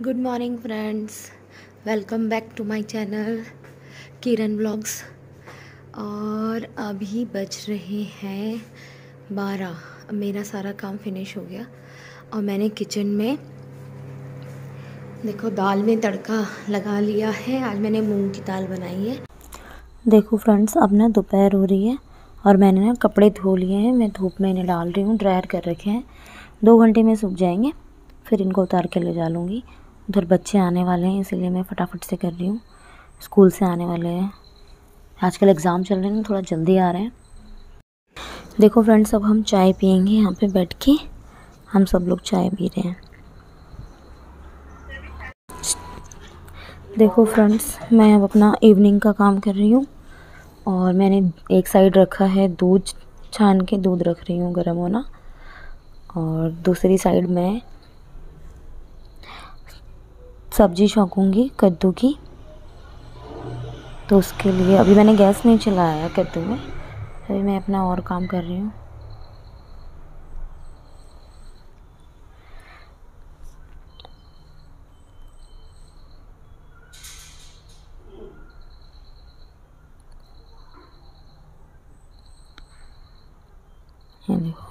Good morning friends welcome back to my channel Kiran blogs और अभी बज रहे हैं बारह। मेरा सारा काम फिनिश हो गया। और मैंने किचन में, देखो, दाल में तड़का लगा लिया है। आज मैंने मूंग की दाल बनाई है। देखो फ्रेंड्स अब ना दोपहर हो रही है और मैंने ना कपड़े धो लिए हैं। मैं धूप में इन्हें डाल रही हूँ ड्रायर कर रखे हैं। दो घंटे में सूख जाएँगे, फिर इनको उतार के ले जा लूँगी। उधर बच्चे आने वाले हैं, इसीलिए मैं फटाफट से कर रही हूँ। स्कूल से आने वाले हैं। आजकल एग्ज़ाम चल रहे हैं, थोड़ा जल्दी आ रहे हैं। देखो फ्रेंड्स अब हम चाय पियेंगे यहाँ पे बैठ के। हम सब लोग चाय पी रहे हैं। देखो फ्रेंड्स मैं अब अपना इवनिंग का काम कर रही हूँ और मैंने एक साइड रखा है, दूध छान के दूध रख रही हूँ, गर्म होना। और दूसरी साइड में सब्ज़ी छौंकूँगी कद्दू की। तो उसके लिए अभी मैंने गैस नहीं चलाया कद्दू में, अभी मैं अपना और काम कर रही हूँ।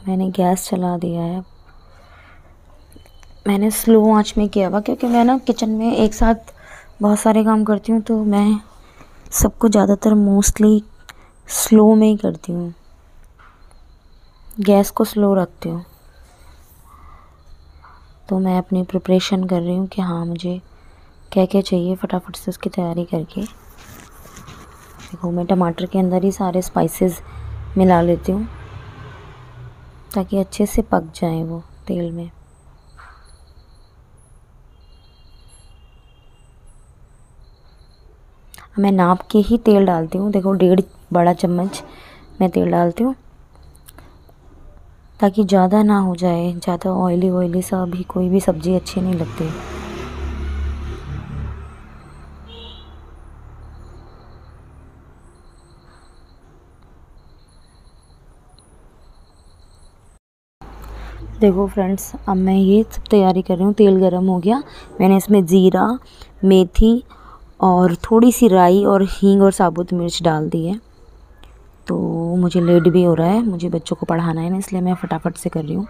मैंने गैस चला दिया है। मैंने स्लो आँच में किया हुआ, क्योंकि मैं ना किचन में एक साथ बहुत सारे काम करती हूँ तो मैं सबको ज़्यादातर मोस्टली स्लो में ही करती हूँ। गैस को स्लो रखती हूँ। तो मैं अपनी प्रिपरेशन कर रही हूँ कि हाँ मुझे क्या क्या चाहिए फटाफट से उसकी तैयारी करके। देखो, मैं टमाटर के अंदर ही सारे स्पाइसेस मिला लेती हूँ, ताकि अच्छे से पक जाए वो तेल में। मैं नाप के ही तेल डालती हूँ। देखो, डेढ़ बड़ा चम्मच मैं तेल डालती हूँ। ताकि ज़्यादा ना हो जाए, ज़्यादा ऑयली ऑयली सा भी कोई भी सब्ज़ी अच्छी नहीं लगती। देखो फ्रेंड्स, अब मैं ये सब तैयारी कर रही हूँ। तेल गरम हो गया। मैंने इसमें ज़ीरा, मेथी और थोड़ी सी राई और हींग और साबुत मिर्च डाल दी है। तो मुझे लेट भी हो रहा है, मुझे बच्चों को पढ़ाना है ना, इसलिए मैं फटाफट से कर रही हूँ।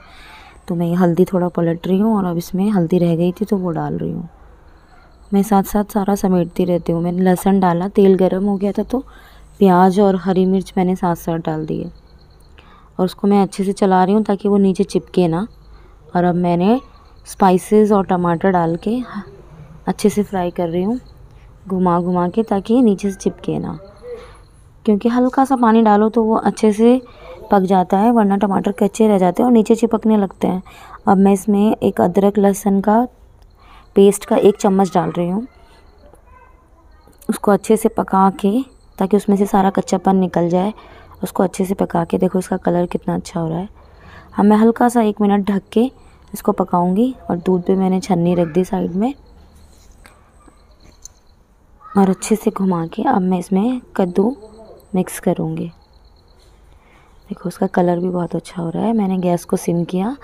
तो मैं हल्दी थोड़ा पलट रही हूँ और अब इसमें हल्दी रह गई थी तो वो डाल रही हूँ। मैं साथ साथ सारा समेटती रहती हूँ। मैंने लहसुन डाला, तेल गर्म हो गया था तो प्याज और हरी मिर्च मैंने साथ साथ डाल दिए और उसको मैं अच्छे से चला रही हूँ ताकि वो नीचे चिपके ना। और अब मैंने स्पाइसेस और टमाटर डाल के अच्छे से फ्राई कर रही हूँ। घुमा घुमा के ताकि नीचे से चिपके ना। क्योंकि हल्का सा पानी डालो तो वो अच्छे से पक जाता है, वरना टमाटर कच्चे रह जाते हैं और नीचे चिपकने लगते हैं। अब मैं इसमें एक अदरक लहसुन का पेस्ट का एक चम्मच डाल रही हूँ। उसको अच्छे से पका के, ताकि उसमें से सारा कच्चापन निकल जाए, उसको अच्छे से पका के। देखो इसका कलर कितना अच्छा हो रहा है। अब मैं हल्का सा एक मिनट ढक के इसको पकाऊँगी और दूध पे मैंने छन्नी रख दी साइड में। और अच्छे से घुमा के अब मैं इसमें कद्दू मिक्स करूँगी। देखो, उसका कलर भी बहुत अच्छा हो रहा है। मैंने गैस को सिम किया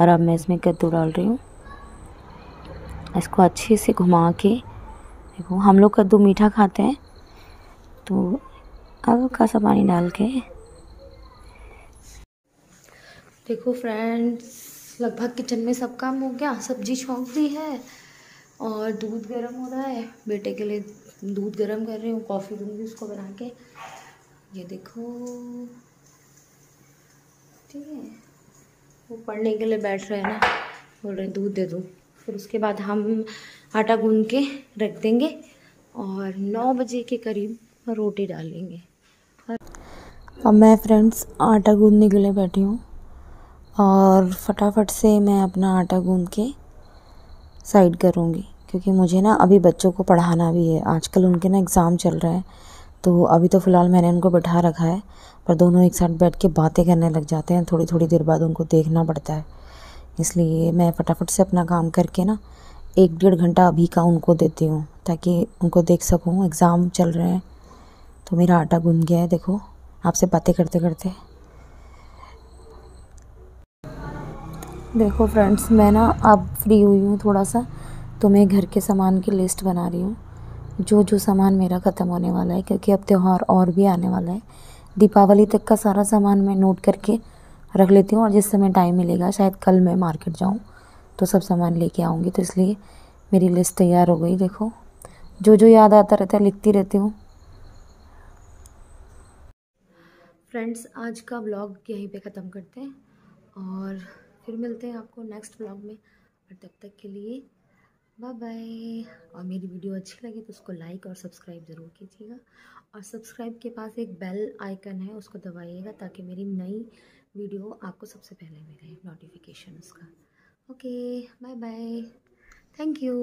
और अब मैं इसमें कद्दू डाल रही हूँ। इसको अच्छे से घुमा के, देखो, हम लोग कद्दू मीठा खाते हैं तो हल्का सा पानी डाल के। देखो फ्रेंड्स लगभग किचन में सब काम हो गया, सब्ज़ी छोंक दी है और दूध गर्म हो रहा है। बेटे के लिए दूध गर्म कर रही हूँ कॉफ़ी दूँगी उसको बना के। ये देखो। ठीक है। वो पढ़ने के लिए बैठ रहे हैं ना, बोल रहे दूध दे दूँ। फिर उसके बाद हम आटा गूंद के रख देंगे और नौ बजे के करीब रोटी डालेंगे अब मैं फ्रेंड्स आटा गूंदने के लिए बैठी हूँ और फटाफट से मैं अपना आटा गूंद के साइड करूँगी। क्योंकि मुझे ना अभी बच्चों को पढ़ाना भी है। आजकल उनके ना एग्ज़ाम चल रहे हैं। तो अभी तो फ़िलहाल मैंने उनको बैठा रखा है, पर दोनों एक साथ बैठ के बातें करने लग जाते हैं। थोड़ी थोड़ी देर बाद उनको देखना पड़ता है। इसलिए मैं फटाफट से अपना काम करके ना एक डेढ़ घंटा अभी का उनको देती हूँ, ताकि उनको देख सकूँ एग्ज़ाम चल रहे हैं। तो मेरा आटा गूंद गया है, देखो। आपसे बातें करते करते देखो फ्रेंड्स, मैं ना अब फ्री हुई हूँ थोड़ा सा। तो मैं घर के सामान की लिस्ट बना रही हूँ। जो जो सामान मेरा ख़त्म होने वाला है, क्योंकि अब त्यौहार और भी आने वाला है। दीपावली तक का सारा सामान मैं नोट करके रख लेती हूँ और जिस समय टाइम मिलेगा, शायद कल मैं मार्केट जाऊँ तो सब सामान लेके आऊँगी। तो इसलिए मेरी लिस्ट तैयार हो गई, देखो। जो जो याद आता रहता है, लिखती रहती हूँ। फ्रेंड्स आज का ब्लॉग यहीं पे ख़त्म करते हैं और फिर मिलते हैं आपको नेक्स्ट ब्लॉग में। और तब तक के लिए बाय बाय और मेरी वीडियो अच्छी लगी तो उसको लाइक और सब्सक्राइब ज़रूर कीजिएगा। और सब्सक्राइब के पास एक बेल आइकन है, उसको दबाइएगा ताकि मेरी नई वीडियो आपको सबसे पहले मिले नोटिफिकेशन उसका। Okay bye bye thank you